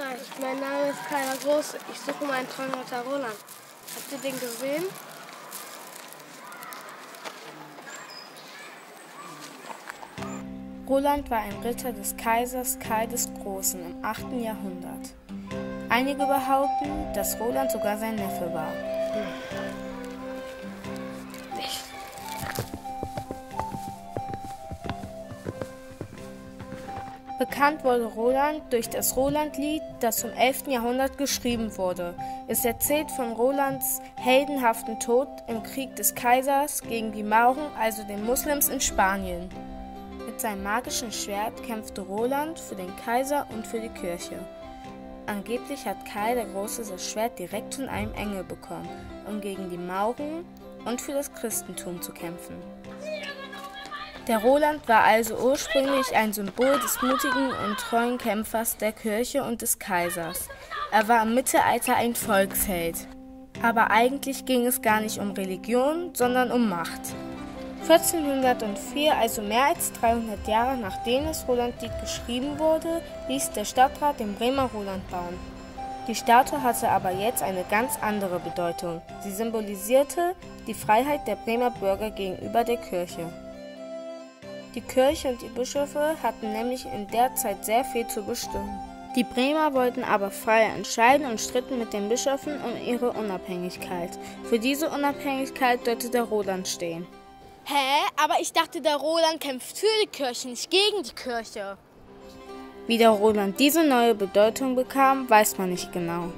Hi, mein Name ist Kyla Groß. Ich suche meinen Traumritter Roland. Habt ihr den gesehen? Roland war ein Ritter des Kaisers Karl des Großen im 8. Jahrhundert. Einige behaupten, dass Roland sogar sein Neffe war. Bekannt wurde Roland durch das Rolandlied, das im 11. Jahrhundert geschrieben wurde. Es erzählt von Rolands heldenhaften Tod im Krieg des Kaisers gegen die Mauren, also den Muslims in Spanien. Mit seinem magischen Schwert kämpfte Roland für den Kaiser und für die Kirche. Angeblich hat Karl der Große das Schwert direkt von einem Engel bekommen, um gegen die Mauren und für das Christentum zu kämpfen. Der Roland war also ursprünglich ein Symbol des mutigen und treuen Kämpfers der Kirche und des Kaisers. Er war im Mittelalter ein Volksheld. Aber eigentlich ging es gar nicht um Religion, sondern um Macht. 1404, also mehr als 300 Jahre nachdem das Rolandlied geschrieben wurde, ließ der Stadtrat den Bremer Roland bauen. Die Statue hatte aber jetzt eine ganz andere Bedeutung. Sie symbolisierte die Freiheit der Bremer Bürger gegenüber der Kirche. Die Kirche und die Bischöfe hatten nämlich in der Zeit sehr viel zu bestimmen. Die Bremer wollten aber frei entscheiden und stritten mit den Bischöfen um ihre Unabhängigkeit. Für diese Unabhängigkeit sollte der Roland stehen. Hä? Aber ich dachte, der Roland kämpft für die Kirche, nicht gegen die Kirche. Wie der Roland diese neue Bedeutung bekam, weiß man nicht genau.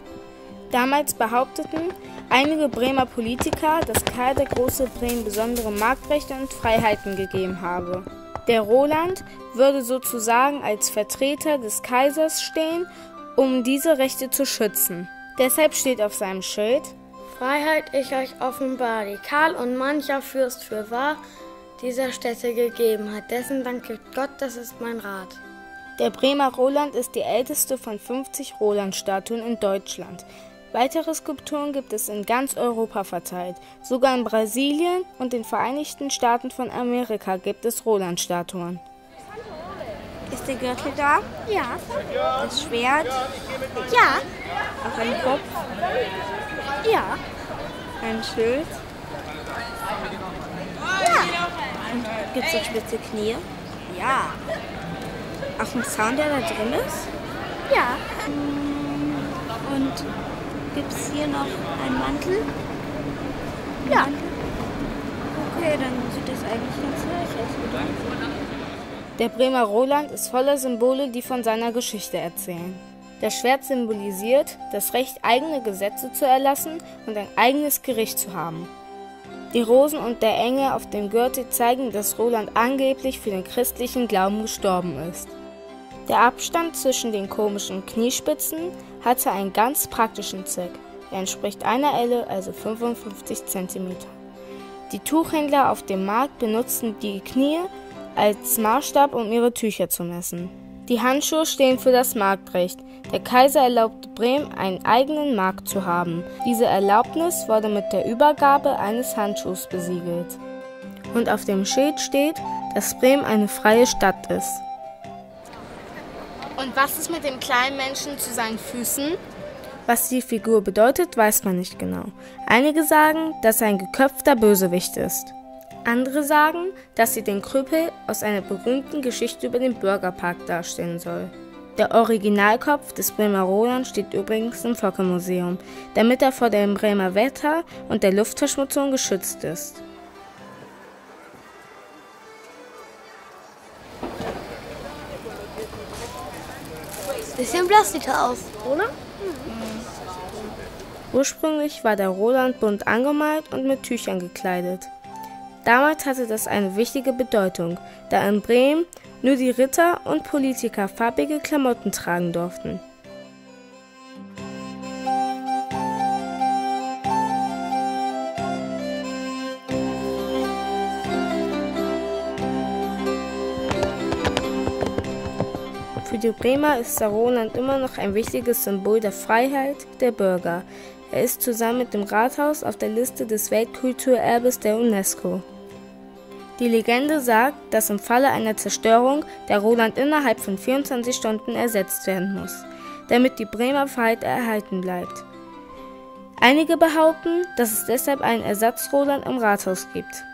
Damals behaupteten einige Bremer Politiker, dass Karl der Große Bremen besondere Marktrechte und Freiheiten gegeben habe. Der Roland würde sozusagen als Vertreter des Kaisers stehen, um diese Rechte zu schützen. Deshalb steht auf seinem Schild Freiheit ich euch offenbar, die Karl und mancher Fürst für wahr dieser Städte gegeben hat. Dessen danke Gott, das ist mein Rat. Der Bremer Roland ist die älteste von 50 Roland-Statuen in Deutschland. Weitere Skulpturen gibt es in ganz Europa verteilt. Sogar in Brasilien und den Vereinigten Staaten von Amerika gibt es Roland-Statuen. Ist der Gürtel da? Ja. Das Schwert? Ja. Auf ein Kopf? Ja. Ein Schild? Ja. Gibt es auch spitze Knie? Ja. Auch ein Zaun, der da drin ist? Ja. Und gibt es hier noch einen Mantel? Ja. Okay, dann sieht das eigentlich ganz gleich aus. Der Bremer Roland ist voller Symbole, die von seiner Geschichte erzählen. Das Schwert symbolisiert das Recht, eigene Gesetze zu erlassen und ein eigenes Gericht zu haben. Die Rosen und der Engel auf dem Gürtel zeigen, dass Roland angeblich für den christlichen Glauben gestorben ist. Der Abstand zwischen den komischen Kniespitzen hatte einen ganz praktischen Zweck. Er entspricht einer Elle, also 55 cm. Die Tuchhändler auf dem Markt benutzten die Knie als Maßstab, um ihre Tücher zu messen. Die Handschuhe stehen für das Marktrecht. Der Kaiser erlaubte Bremen, einen eigenen Markt zu haben. Diese Erlaubnis wurde mit der Übergabe eines Handschuhs besiegelt. Und auf dem Schild steht, dass Bremen eine freie Stadt ist. Und was ist mit dem kleinen Menschen zu seinen Füßen? Was die Figur bedeutet, weiß man nicht genau. Einige sagen, dass er ein geköpfter Bösewicht ist. Andere sagen, dass sie den Krüppel aus einer berühmten Geschichte über den Bürgerpark darstellen soll. Der Originalkopf des Bremer Roland steht übrigens im Focke-Museum, damit er vor dem Bremer Wetter und der Luftverschmutzung geschützt ist. Bisschen blastiger aus, oder? Ursprünglich war der Roland bunt angemalt und mit Tüchern gekleidet. Damals hatte das eine wichtige Bedeutung, da in Bremen nur die Ritter und Politiker farbige Klamotten tragen durften. Die Bremer ist der Roland immer noch ein wichtiges Symbol der Freiheit der Bürger. Er ist zusammen mit dem Rathaus auf der Liste des Weltkulturerbes der UNESCO. Die Legende sagt, dass im Falle einer Zerstörung der Roland innerhalb von 24 Stunden ersetzt werden muss. damit die Bremer Pfeil erhalten bleibt. Einige behaupten, dass es deshalb einen Ersatz-Roland im Rathaus gibt.